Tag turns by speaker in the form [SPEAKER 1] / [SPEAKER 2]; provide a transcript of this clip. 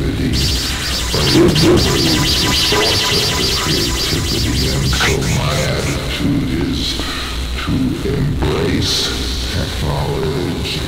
[SPEAKER 1] creativity, but it the thought of the creativity. And so my attitude is to embrace technology